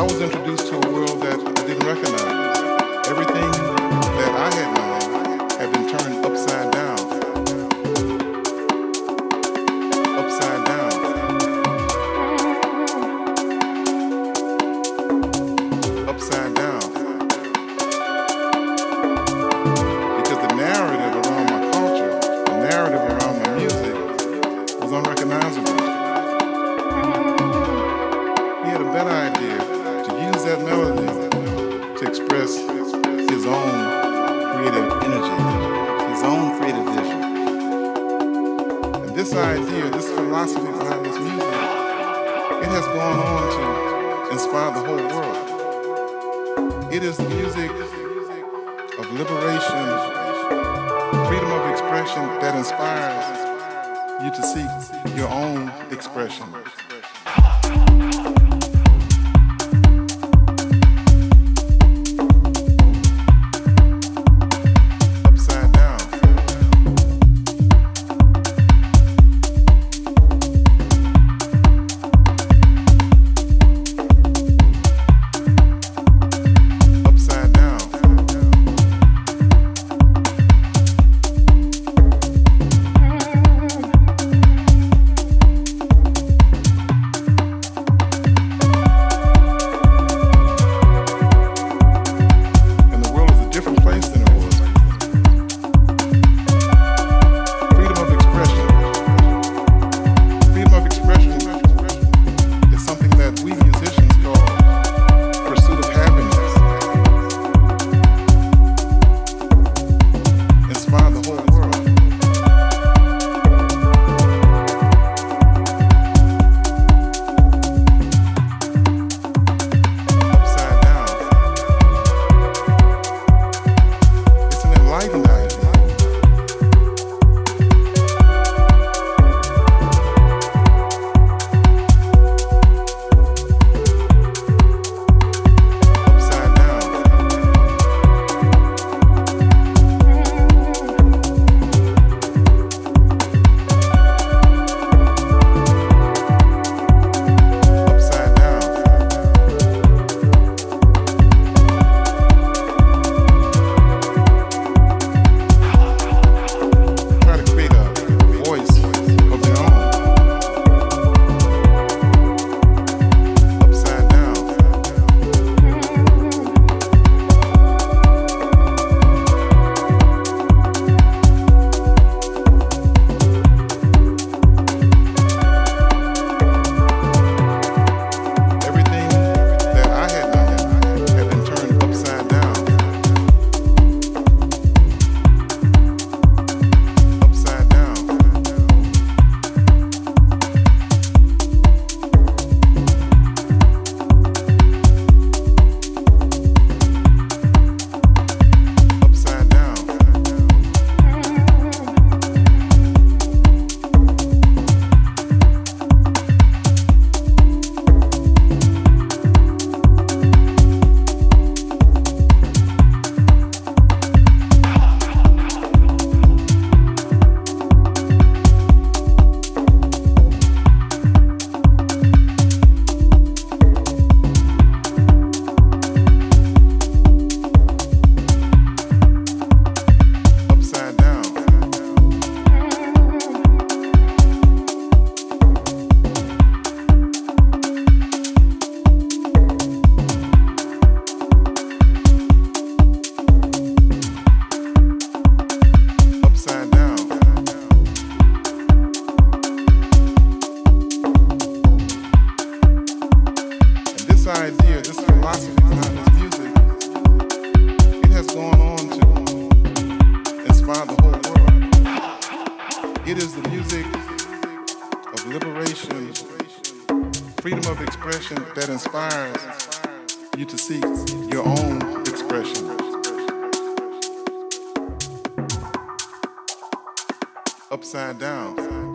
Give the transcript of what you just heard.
I was introduced to a world that I didn't recognize. Everything that I had known had been turned upside down. To express his own creative energy, his own creative vision. And this idea, this philosophy behind this music, it has gone on to inspire the whole world. It is music of liberation, freedom of expression that inspires you to seek your own expression. That inspires you to seek your own expression. Upside down.